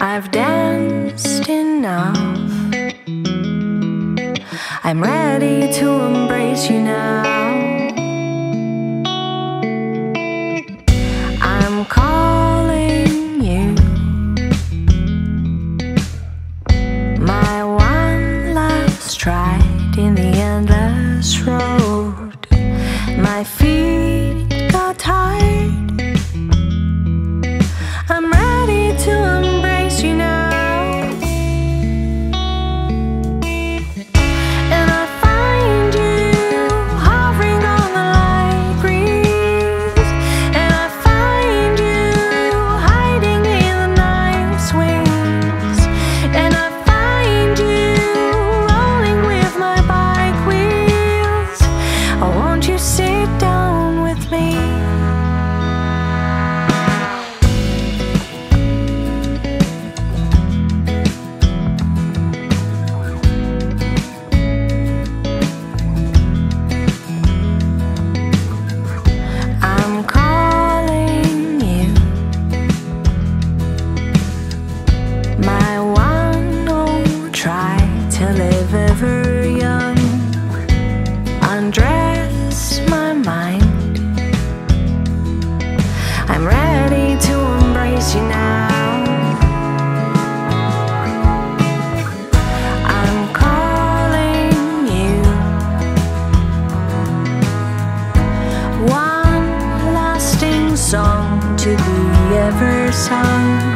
I've danced enough. I'm ready to embrace you now. I'm calling you my one last stride in the endless road. My feet got tired. ever young. Undress my mind. I'm ready to embrace you now. I'm calling you. One lasting song to be ever sung.